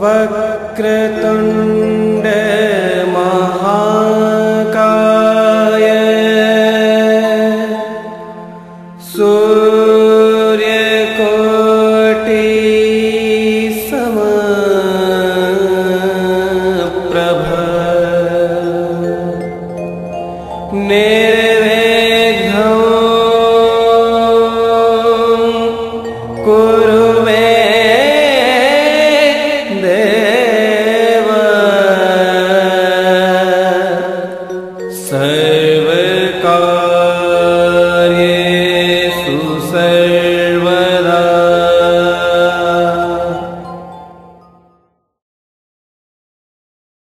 वक्रतुण्ड महाकाय। सूर्यकोटि सम प्रभ निर्वे सर्वकार्येषु सर्व